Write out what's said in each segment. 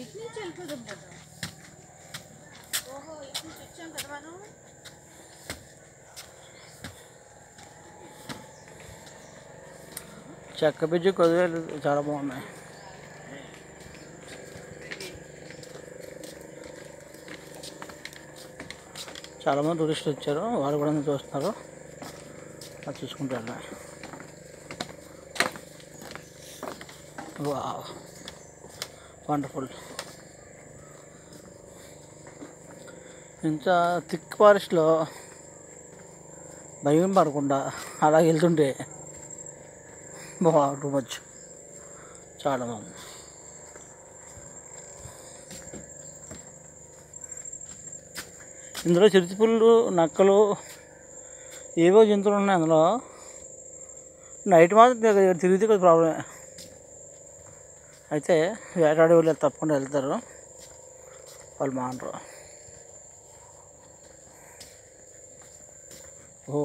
ఇటు నుంచి వెళ్ళిపోదాం కదా ఓహో ఇటు నుంచి వచ్చాం కదా మనం చెక్క బిజ్జి కొద్దివేలు చాలా బాగున్నాయి. చాలామంది టూరిస్టులు వచ్చారు వాళ్ళు కూడా చూస్తున్నారు అది చూసుకుంటారు వా వావ్. వండర్ఫుల్ ఇంత థిక్ ఫారెస్ట్లో భయం పడకుండా అలా వెళ్తుంటే బాగా టూ మచ్ చాలా బాగుంది. ఇందులో చిరుతిపుళ్ళు నక్కలు ఏవో జంతువులు ఉన్నాయి అందులో. నైట్ మాత్రం తిరిగితే కొద్ది ప్రాబ్లమే అయితే వేటాడే వాళ్ళు తప్పకుండా వెళ్తారు. వాళ్ళు మానరు. ఓ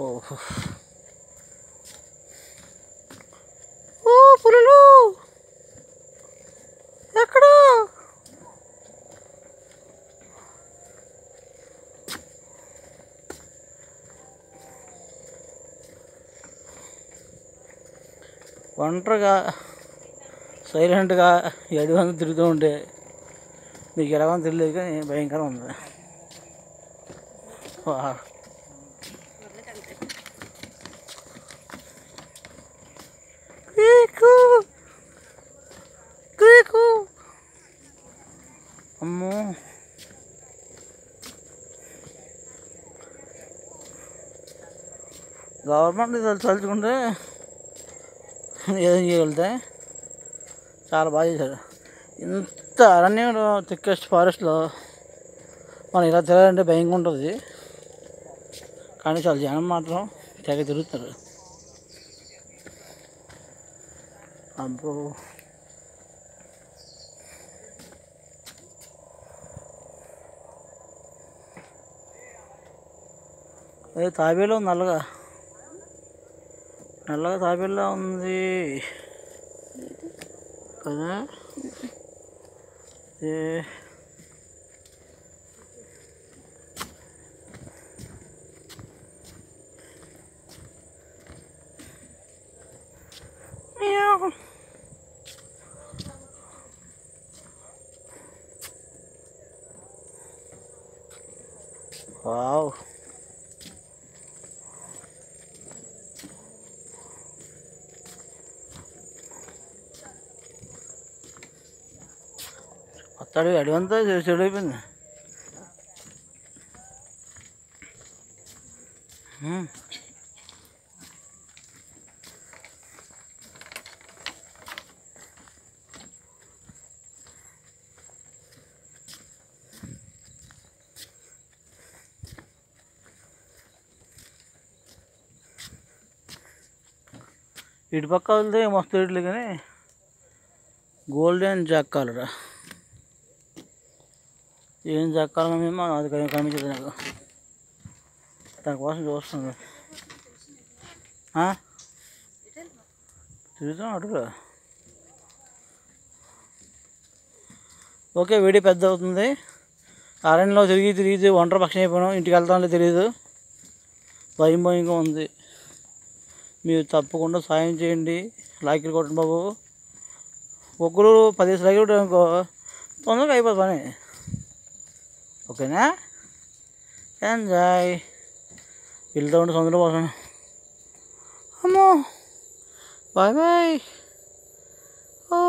ఓ పులులు! ఎక్కడ? ఒంటరిగా సైలెంట్గా ఎడవంతా తిరుగుతూ ఉంటే మీకు ఎలా ఉందో తెలియదు కానీ భయంకరం ఉంది. అమ్మో! గవర్నమెంట్ తలుచుకుంటే ఏం చేయగలుగుతాయి? చాలా బాగా చేశారు. ఇంత అరణ్యంలో థిక్కెస్ట్ ఫారెస్ట్లో మనం ఇలా తిరగాలంటే భయంగా ఉంటుంది. కానీ చాలా జనం మాత్రం తెగ తిరుగుతారు అబ్బో. అదే తాబేలో ఉంది నల్లగా? నల్లగా తాబేలా ఉంది. కదా ఏ Meow. వావ్ అత్తడి అడివంతా చెడిపోయింది హ్మ్. ఇటు పక్క వెళ్తే మస్తు రేట్లు కానీ గోల్డెన్ జాక్కాలరా ఏం జాక్కాల అది కనిపించదు నాకు. దానికోసం చూస్తుంది ఆ? తిరుగుతున్నాం అడుగురా ఓకే వేడి పెద్ద అవుతుంది. అరణ్యంలో తిరిగి తిరిగి ఒంటరి పక్షం అయిపోయినాం. ఇంటికి వెళ్తామో తెలియదు భయం భయంగా ఉంది. మీరు తప్పకుండా సాయం చేయండి. లాకిలు కొట్టండి బాబు. ఒక్కరు పదిహేను లాకిలు తొందరగా అయిపోతుంది పని. ఓకేనా ఎంజాయ్ వెళ్తూ ఉంటే తొందరగా పోతాను అమ్మో బాయ్ బాయ్ ఓ